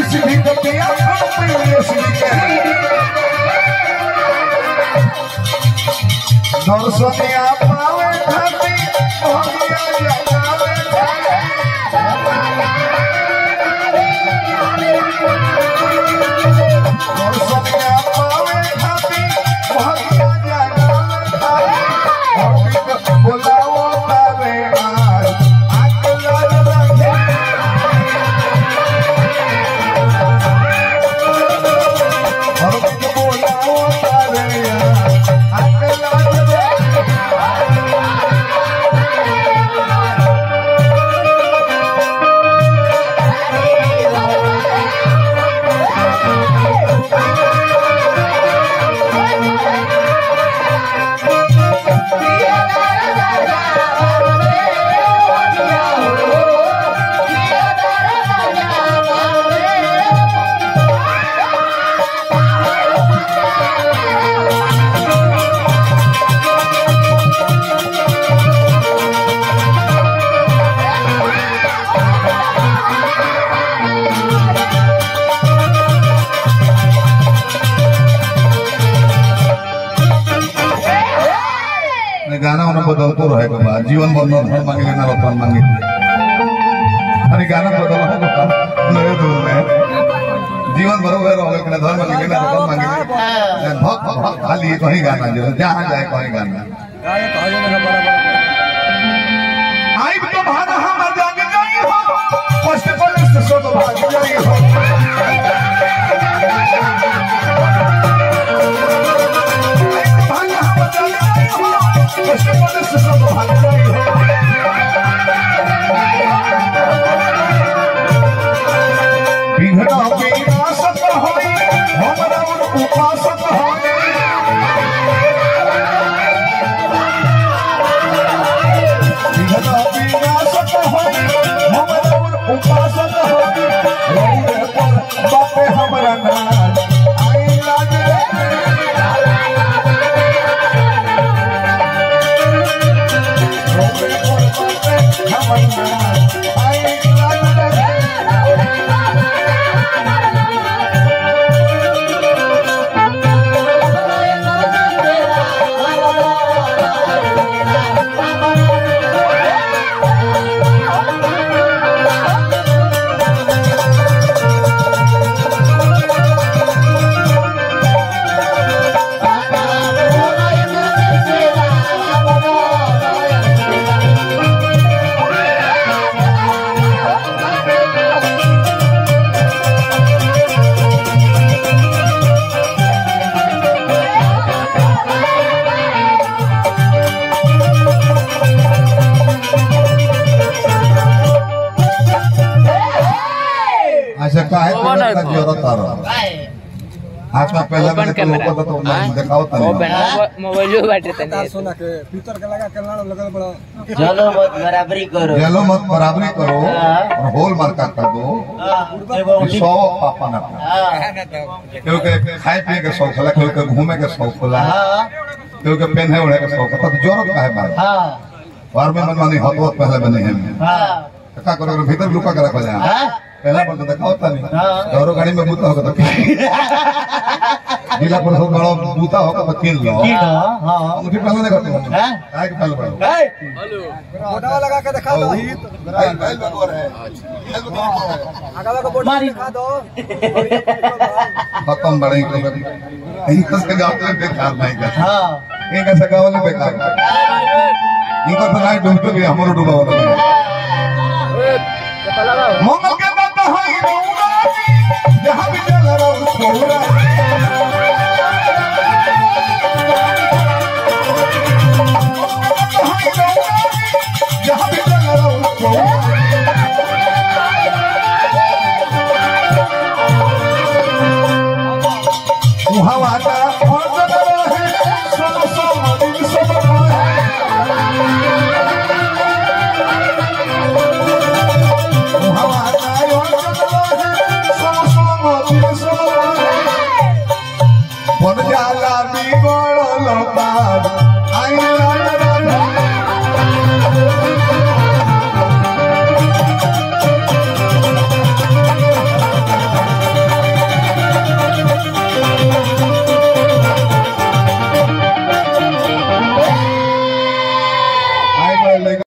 बतिया अपने श्री के दर्शनिया पावे खाती भगिया जगावे दर्शनिया ગાના ઓને जीवन રહે કે બા જીવન બદલો ફળ માંગી લેના રતન માંગી અને ગાના બદલો નયો દૂર મે जीवन बरोबर हो गए धर्म मांगे ना धर्म मांगे। भक्त भक्त खाली कहीं गाना जो जहाँ जाए कहीं गाना। आई तो भाग हम जागे जाएँगे हो पश्चिम कष्ट सब भाग जाएँगे का आज में पहले ओपन मैंने तो कैमरा। लोगों तो मैं दिखाओ वो तनी पेन मोबाइल बैठे तनी सोना के के लगा के लाड़ लगल बड़ा चलो मत बराबरी करो। येलो मत बराबरी करो और होल मार्का कर दो। सौ पापा ना क्योंकि खाए पिए के शौक होला क्योंकि घूमे के शौक होला क्योंकि पहने ओढ़े के शौक होला तो ज़रूरत काहे बात हाँ। बार में मनमानी हतवत पहले बने हैं। हाँ। तो का करो भीतर लुका कर रखा जाए। हाँ। पहला बार तो दिखाओ तनी हाँ। गाड़ी में बूता होगा तो जिला परिषद बड़ा बूता होगा तो किन लो की ना हाँ मुझे पहले नहीं करते हो हाँ? के पहले बड़ा ए, मोटा लगा के दिखा दो हित भाई भाई बगोर है आगा लगा बोर्ड दिखा दो खत्म बड़े को इनका से गाँव में बेकार नहीं कर हाँ इनका से गाँव में बेकार इनका तो नहीं डूबते भी हमारे डूबा होता है मंगल के Oh, my God. Lord,